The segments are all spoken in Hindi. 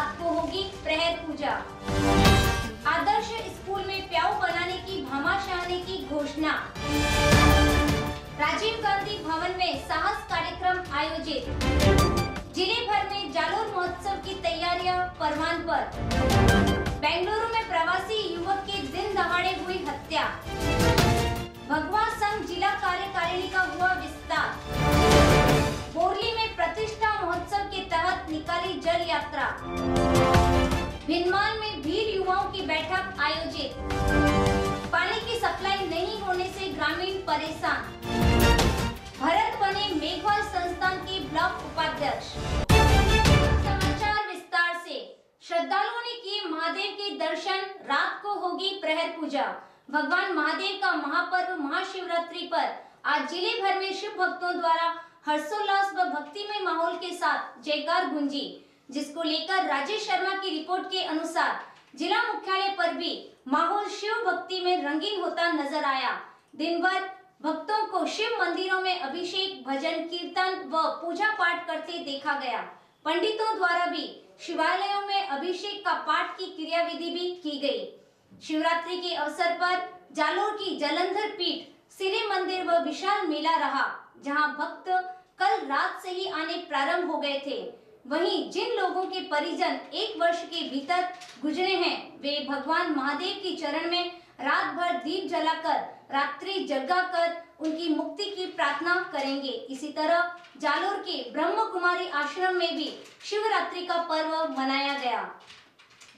रात को होगी प्रहर पूजा। आदर्श स्कूल में प्याऊ बनाने की भामाशाह ने की घोषणा। राजीव गांधी भवन में साहस कार्यक्रम आयोजित। ज़िले भर में जालोर महोत्सव की तैयारियाँ परवान पर। बेंगलुरु में प्रवासी युवक की दिन दहाड़े हुई हत्या। भगवा संघ जिला कार्यकारिणी का हुआ विस्तार। बोरली में यात्रा। भिनमान में भीड़ युवाओं की बैठक आयोजित। पानी की सप्लाई नहीं होने से ग्रामीण परेशान। भरत बने मेघवाल संस्थान के ब्लॉक उपाध्यक्ष। समाचार विस्तार से। श्रद्धालुओं ने किए महादेव के दर्शन। रात को होगी प्रहर पूजा। भगवान महादेव का महापर्व महाशिवरात्रि पर। आज ज़िले भर में शिव भक्तों द्वारा हर्षोल्लास व भक्तिमय माहौल के साथ जयकार गुंजी। जिसको लेकर राजेश शर्मा की रिपोर्ट के अनुसार जिला मुख्यालय पर भी माहौल शिव भक्ति में रंगीन होता नज़र आया। दिन भर भक्तों को शिव मंदिरों में अभिषेक, भजन, कीर्तन व पूजा पाठ करते देखा गया। पंडितों द्वारा भी शिवालयों में अभिषेक का पाठ की क्रियाविधि भी की गई। शिवरात्रि के अवसर पर जालोर की जलंधर पीठ, सिरे मंदिर व विशाल मेला रहा, जहाँ भक्त कल रात से ही आने प्रारंभ हो गए थे। वहीं जिन लोगों के परिजन एक वर्ष के भीतर गुजरे हैं, वे भगवान महादेव के चरण में रात भर दीप जलाकर, रात्रि जगा कर उनकी मुक्ति की प्रार्थना करेंगे। इसी तरह जालोर के ब्रह्म कुमारी आश्रम में भी शिवरात्रि का पर्व मनाया गया,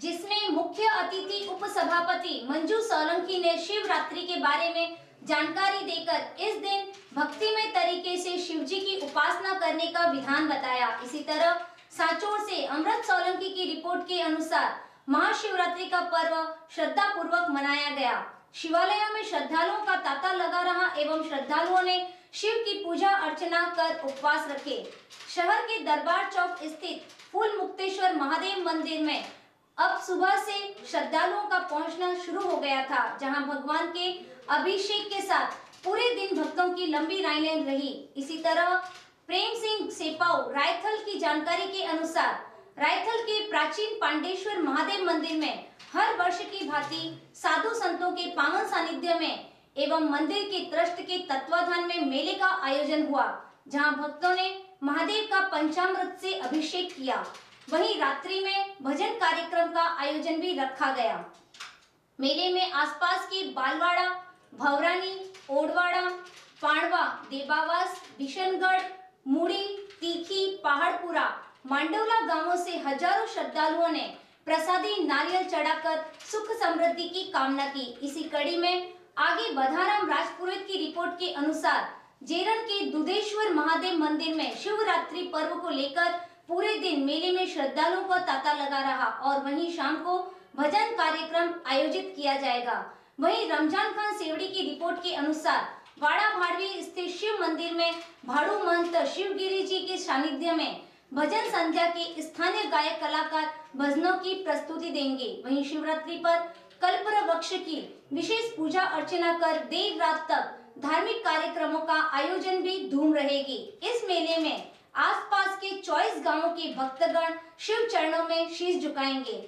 जिसमें मुख्य अतिथि उप सभापति मंजू सोलंकी ने शिवरात्रि के बारे में जानकारी देकर इस दिन भक्तिमय तरीके से शिव जी की उपासना करने का विधान बताया। इसी तरह सांचोर से अमृत सोलंकी की रिपोर्ट के अनुसार महाशिवरात्रि का पर्व श्रद्धा पूर्वक मनाया गया। शिवालयों में श्रद्धालुओं का तांता लगा रहा एवं श्रद्धालुओं ने शिव की पूजा अर्चना कर उपवास रखे। शहर के दरबार चौक स्थित फूल मुक्तेश्वर महादेव मंदिर में अब सुबह से श्रद्धालुओं का पहुँचना शुरू हो गया था, जहाँ भगवान के अभिषेक के साथ पूरे दिन भक्तों की लंबी लाइनें रही। इसी तरह प्रेम सिंह सेपाऊ रायथल की जानकारी के अनुसार, रायथल के प्राचीन पांडेश्वर महादेव मंदिर में हर वर्ष की भांति साधु संतों के पावन सानिध्य में एवं मंदिर के ट्रस्ट के तत्वाधान में मेले का आयोजन हुआ, जहाँ भक्तों ने महादेव का पंचामृत से अभिषेक किया। वहीं रात्रि में भजन कार्यक्रम का आयोजन भी रखा गया। मेले में आसपास के बालवाड़ा, भवरानी, ओडवाड़ा, पांडवा देबावास बिशनगढ़ मुड़ी तीखी पहाड़पुरा मांडवला गाँवों से हज़ारों श्रद्धालुओं ने प्रसादी नारियल चढ़ाकर सुख समृद्धि की कामना की इसी कड़ी में आगे बधाराम राजपुरोहित की रिपोर्ट के अनुसार जेरन के दुधेश्वर महादेव मंदिर में शिवरात्रि पर्व को लेकर पूरे दिन मेले में श्रद्धालुओं का तांता लगा रहा और वहीं शाम को भजन कार्यक्रम आयोजित किया जाएगा वहीं रमज़ान खान सेवड़ी की रिपोर्ट के अनुसार वाड़ा भाड़वी स्थित शिव मंदिर में भाड़ू महंत शिवगिरी जी के सानिध्य में भजन संध्या के स्थानीय गायक कलाकार भजनों की प्रस्तुति देंगे। वहीं शिवरात्रि पर कल्पर वृक्ष की विशेष पूजा अर्चना कर देर रात तक धार्मिक कार्यक्रमों का आयोजन भी धूम रहेगी। इस मेले में आसपास के चौबीस गाँवों के भक्तगण शिव चरणों में शीश झुकाएँगे।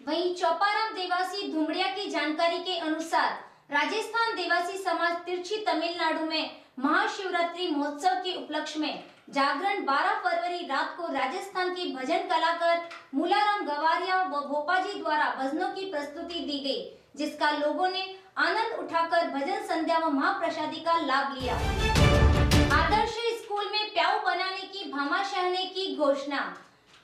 वहीं चौपाराम देवासी धुमड़िया की जानकारी के अनुसार राजस्थान देवासी समाज तिरछी तमिलनाडु में महाशिवरात्रि महोत्सव के उपलक्ष्य में जागरण 12 फरवरी रात को राजस्थान के भजन कलाकार मूलाराम गवारिया व भोपाजी द्वारा भजनों की प्रस्तुति दी गई, जिसका लोगों ने आनंद उठाकर भजन संध्या व महाप्रसादी का लाभ लिया। आदर्श स्कूल में प्याऊ बनाने की भामाशाह ने की घोषणा।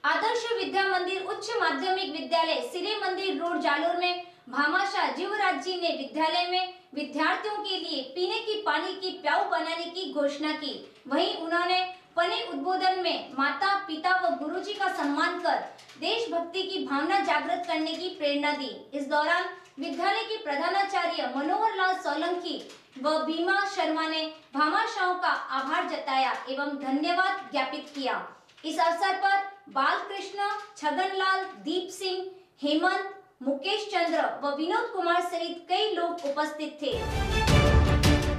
आदर्श विद्या मंदिर उच्च माध्यमिक विद्यालय, सिरे मंदिर रोड जालोर में भामाशाह जीवराज जी ने विद्यालय में विद्यार्थियों के लिए पीने की पानी की प्याऊ बनाने की घोषणा की। वहीं उन्होंने पने उद्बोधन में माता, पिता व गुरुजी का सम्मान कर देशभक्ति की भावना जागृत करने की प्रेरणा दी। इस दौरान विद्यालय के प्रधानाचार्य मनोहर लाल सोलंकी व भीमा शर्मा ने भामाशाहों का आभार जताया एवं धन्यवाद ज्ञापित किया। इस अवसर पर बाल कृष्ण छगन लाल दीप सिंह, हेमंत मुकेश चंद्र व विनोद कुमार सहित कई लोग उपस्थित थे।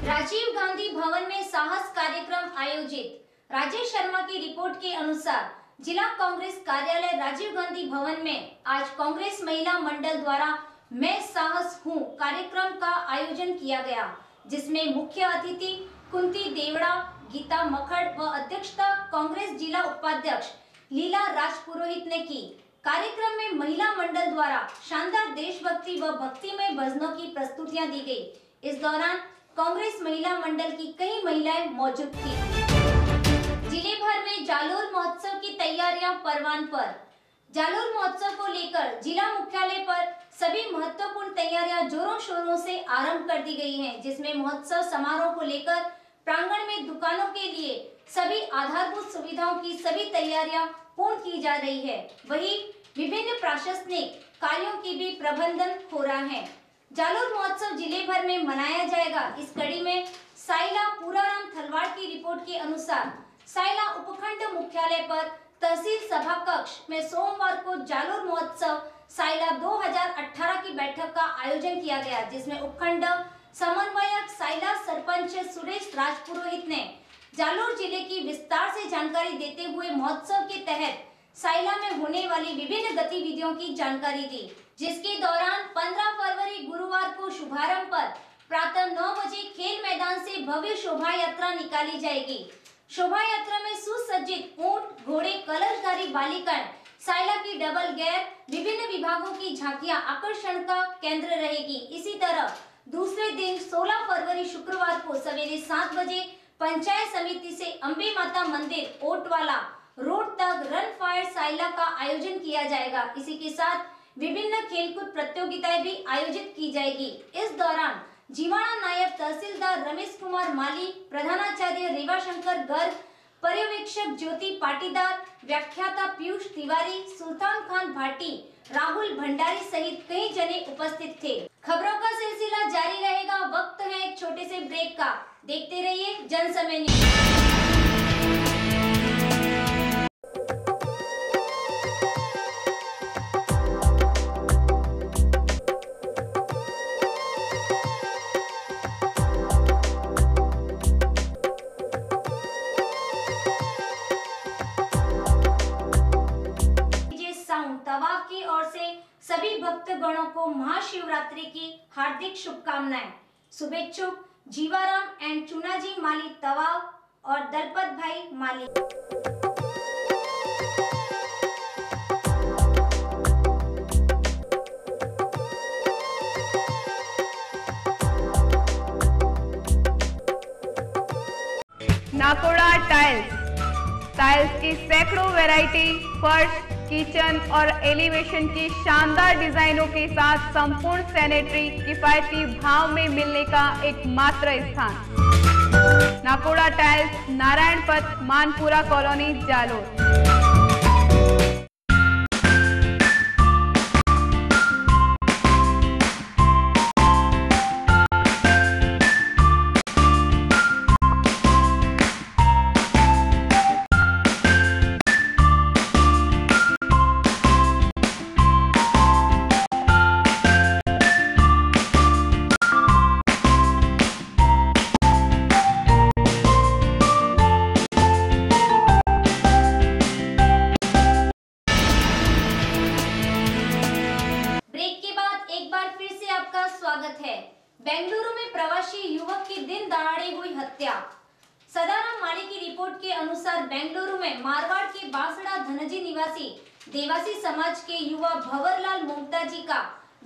राजीव गांधी भवन में साहस कार्यक्रम आयोजित। राजेश शर्मा की रिपोर्ट के अनुसार, जिला कांग्रेस कार्यालय राजीव गांधी भवन में आज कांग्रेस महिला मंडल द्वारा मैं साहस हूँ कार्यक्रम का आयोजन किया गया, जिसमें मुख्य अतिथि कुंती देवड़ा, गीता मखड़ व अध्यक्षता कांग्रेस जिला उपाध्यक्ष लीला राजपुरोहित ने की। कार्यक्रम में महिला मंडल द्वारा शानदार देशभक्ति व भक्तिमय भजनों की प्रस्तुतियाँ दी गई। इस दौरान कांग्रेस महिला मंडल की कई महिलाएँ मौजूद थी। ज़िले भर में जालोर महोत्सव की तैयारियाँ परवान पर। जालोर महोत्सव को लेकर जिला मुख्यालय पर सभी महत्वपूर्ण तैयारियाँ जोरों शोरों से आरंभ कर दी गई हैं, जिसमें महोत्सव समारोह को लेकर प्रांगण में दुकानों के लिए सभी आधारभूत सुविधाओं की सभी तैयारियाँ पूर्ण की जा रही है। वही विभिन्न प्रशासनिक कार्यों की भी प्रबंधन हो रहा है। जालोर महोत्सव ज़िले भर में मनाया जाएगा। इस कड़ी में साइला पूराराम थलवाड़ की रिपोर्ट के अनुसार साइला उपखंड मुख्यालय पर तहसील सभा कक्ष में सोमवार को जालोर महोत्सव साइला 2018 की बैठक का आयोजन किया गया, जिसमें उपखंड समन्वयक साइला सरपंच सुरेश राजपुरोहित ने जालोर ज़िले की विस्तार से जानकारी देते हुए महोत्सव के तहत साइला में होने वाली विभिन्न गतिविधियों की जानकारी दी, जिसके दौरान 15 फरवरी गुरुवार को शुभारंभ पर प्रातः 9 बजे खेल मैदान से भव्य शोभा यात्रा निकाली जाएगी। शोभा यात्रा में सुसज्जित ऊँट, घोड़े, कलशधारी बालिकाएँ, साइला की डबल गैर, विभिन्न विभागों की झांकियाँ आकर्षण का केंद्र रहेगी। इसी तरह दूसरे दिन 16 फरवरी शुक्रवार को सवेरे सात बजे पंचायत समिति से अम्बे माता मंदिर, ओटवाला रोड तक रन फायर साइला का आयोजन किया जाएगा। इसी के साथ विभिन्न खेलकूद प्रतियोगिताएँ भी आयोजित की जाएगी। इस दौरान जीवाणा नायब तहसीलदार रमेश कुमार माली, प्रधानाचार्य रेवा शंकर गर्ग, पर्यवेक्षक ज्योति पाटीदार, व्याख्याता पीयूष तिवारी, सुल्तान खान भाटी, राहुल भंडारी सहित कई जने उपस्थित थे। खबरों का सिलसिला जारी रहेगा। वक्त है एक छोटे से ब्रेक का। देखते रहिए जनसमय न्यूज़। शुभेच्छुक, जीवाराम एंड चुनाजी माली तवाव और दलपत भाई माली। नाकोड़ा टाइल्स टाइल्स की सैकड़ों वैरायटी फर्श किचन और एलिवेशन की शानदार डिजाइनों के साथ संपूर्ण सैनिटरी किफायती भाव में मिलने का एकमात्र स्थान। नाकोड़ा टाइल्स नारायण पथ मानपुरा कॉलोनी, जालोर। देवासी समाज के युवा भंवरलाल मोमता जी का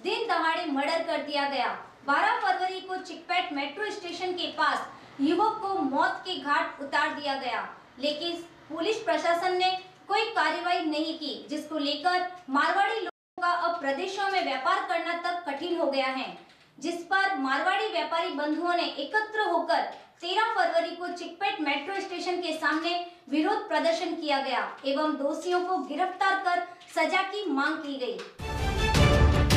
दिन दहाड़े मर्डर कर दिया गया। 12 फरवरी को चिकपेट मेट्रो स्टेशन के पास युवक को मौत के घाट उतार दिया गया। लेकिन पुलिस प्रशासन ने कोई कार्रवाई नहीं की, जिसको लेकर मारवाड़ी लोगों का अब प्रदेशों में व्यापार करना तक कठिन हो गया है, जिस पर मारवाड़ी व्यापारी बंधुओं ने एकत्र होकर 13 फरवरी को चिकपेट मेट्रो स्टेशन के सामने विरोध प्रदर्शन किया गया, एवं दोषियों को गिरफ़्तार कर सजा की मांग की गई।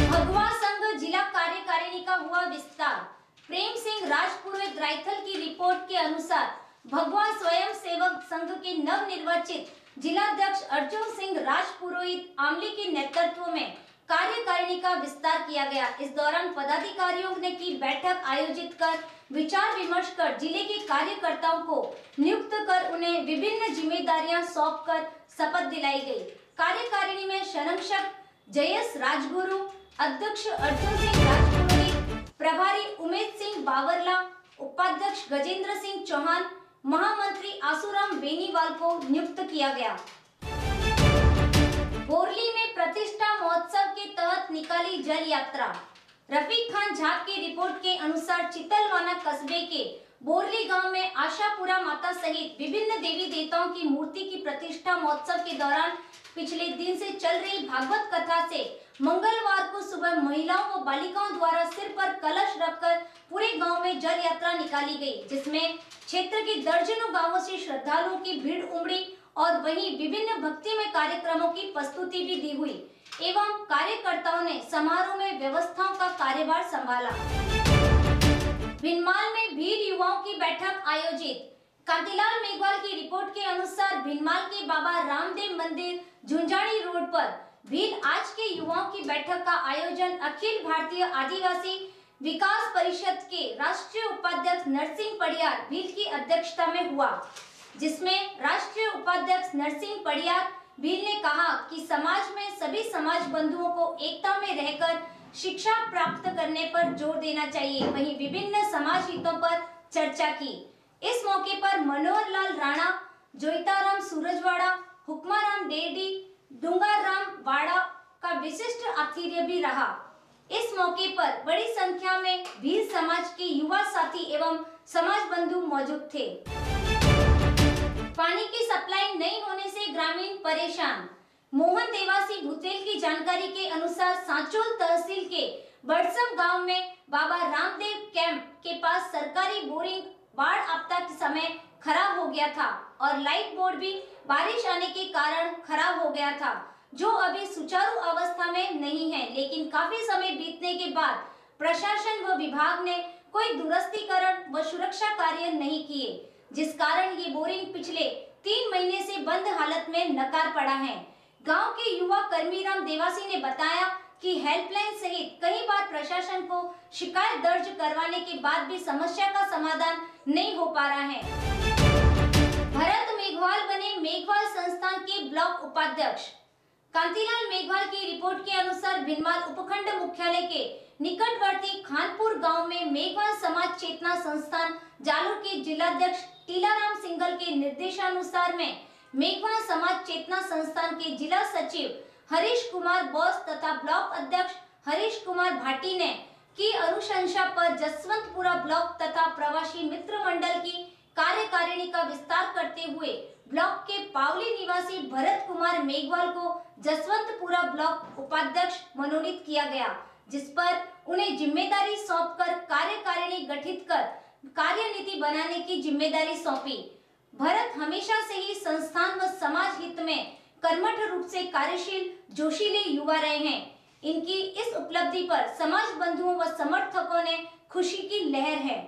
भगवा संघ जिला कार्यकारिणी का हुआ विस्तार प्रेम सिंह राजपुरोहित राइथल की रिपोर्ट के अनुसार भगवा स्वयं सेवक संघ के नव निर्वाचित जिलाध्यक्ष अर्जुन सिंह राजपुरोहित आमली के नेतृत्व में कार्यकारिणी का विस्तार किया गया इस दौरान पदाधिकारियों ने की बैठक आयोजित कर विचार विमर्श कर ज़िले के कार्यकर्ताओं को नियुक्त कर उन्हें विभिन्न जिम्मेदारियाँ सौंप कर शपथ दिलाई गई। कार्यकारिणी में संरक्षक जयस राजगुरु, अध्यक्ष अर्जुन सिंह राजपुरोहित प्रभारी उमेश सिंह बावरला, उपाध्यक्ष गजेंद्र सिंह चौहान, महामंत्री आसूराम बेनीवाल को नियुक्त किया गया। बोरली में प्रतिष्ठा महोत्सव के तहत निकाली जल यात्रा। रफीक खान झा की रिपोर्ट के अनुसार चितलवाना कस्बे के बोरली गाँव में आशापुरा माता सहित विभिन्न देवी देवताओं की मूर्ति की प्रतिष्ठा महोत्सव के दौरान पिछले दिन से चल रही भागवत कथा से मंगलवार को सुबह महिलाओं व बालिकाओं द्वारा सिर पर कलश रखकर पूरे गाँव में जल यात्रा निकाली गई, जिसमें क्षेत्र के दर्जनों गाँवों से श्रद्धालुओं की भीड़ उमड़ी और वहीं विभिन्न भक्तिमय कार्यक्रमों की प्रस्तुति भी दी हुई। एवं कार्यकर्ताओं ने समारोह में व्यवस्थाओं का कार्यभार संभाला। भिनमाल में भीड़ युवाओं की बैठक आयोजित। कांतिलाल मेघवाल की रिपोर्ट के अनुसार भिनमाल के बाबा रामदेव मंदिर झुंझानी रोड पर भील आज के युवाओं की बैठक का आयोजन अखिल भारतीय आदिवासी विकास परिषद के राष्ट्रीय उपाध्यक्ष नरसिंह पड़ियार भील की अध्यक्षता में हुआ, जिसमें राष्ट्रीय उपाध्यक्ष नरसिंह पड़ियार भील ने कहा कि समाज में सभी समाज बंधुओं को एकता में रहकर शिक्षा प्राप्त करने पर ज़ोर देना चाहिए। वहीं विभिन्न समाज हितों पर चर्चा की। इस मौके पर मनोहर लाल राणा, जोईताराम सूरजवाड़ा, हुक्माराम डेडी, डूंगाराम वाड़ा का विशिष्ट आतिथ्य भी रहा। इस मौके पर बड़ी संख्या में भील समाज के युवा साथी एवं समाज बंधु मौजूद थे। पानी की सप्लाई नहीं होने से ग्रामीण परेशान। मोहन देवासी भूतेल की जानकारी के अनुसार सांचोल तहसील के बड़सम गाँव में बाबा रामदेव कैंप के पास सरकारी बोरिंग बाढ़ आपदा के समय खराब हो गया था और लाइट बोर्ड भी बारिश आने के कारण खराब हो गया था, जो अभी सुचारू अवस्था में नहीं है। लेकिन काफ़ी समय बीतने के बाद प्रशासन व विभाग ने कोई दुरस्तीकरण व सुरक्षा कार्य नहीं किए। जिस कारण ये बोरिंग पिछले तीन महीने से बंद हालत में नकार पड़ा है। गाँव के युवा कर्मीराम देवासी ने बताया कि हेल्पलाइन सहित कई बार प्रशासन को शिकायत दर्ज करवाने के बाद भी समस्या का समाधान नहीं हो पा रहा है। भरत मेघवाल बने मेघवाल संस्थान के ब्लॉक उपाध्यक्ष। कांतिलाल मेघवाल की रिपोर्ट के अनुसार भिनमाल उपखंड मुख्यालय के निकटवर्ती खानपुर गाँव में मेघवाल समाज चेतना संस्थान जालोर के जिलाध्यक्ष टीलाराम सिंगल के निर्देशानुसार में मेघवाल समाज चेतना संस्थान के जिला सचिव हरीश कुमार बोस तथा ब्लॉक अध्यक्ष हरीश कुमार भाटी ने की अनुशंसा पर जसवंतपुरा ब्लॉक तथा प्रवासी मित्र मंडल की कार्यकारिणी का विस्तार करते हुए ब्लॉक के पावली निवासी भरत कुमार मेघवाल को जसवंतपुरा ब्लॉक उपाध्यक्ष मनोनीत किया गया। जिस पर उन्हें ज़िम्मेदारी सौंपकर कार्यकारिणी गठित कर, कार्यनीति बनाने की ज़िम्मेदारी सौंपी। भरत हमेशा से ही संस्थान व समाज हित में कर्मठ रूप से कार्यशील, जोशीले युवा रहे हैं। इनकी इस उपलब्धि पर समाज बंधुओं व समर्थकों ने खुशी की लहर है।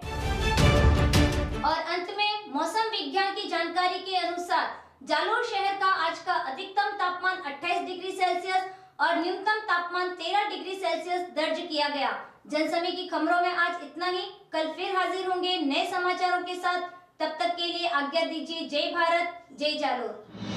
और अंत में मौसम विज्ञान की जानकारी के अनुसार जालोर शहर का आज का अधिकतम तापमान 28 डिग्री और न्यूनतम तापमान 13 डिग्री सेल्सियस दर्ज किया गया। जनसमय की खबरों में आज इतना ही। कल फिर हाजिर होंगे नए समाचारों के साथ। तब तक के लिए आज्ञा दीजिए, जय भारत, जय जालोर।